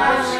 Amém.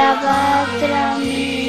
es